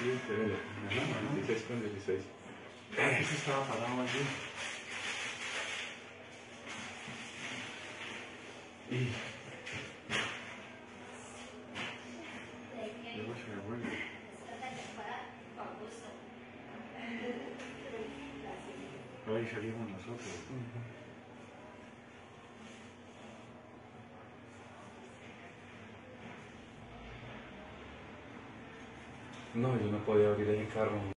17, vele. Ajá, 16 con 16. ¿Qué se estaba parado allí? Y... Luego se devuelve. Ahí salimos nosotros. No, yo no podía abrir ese carro.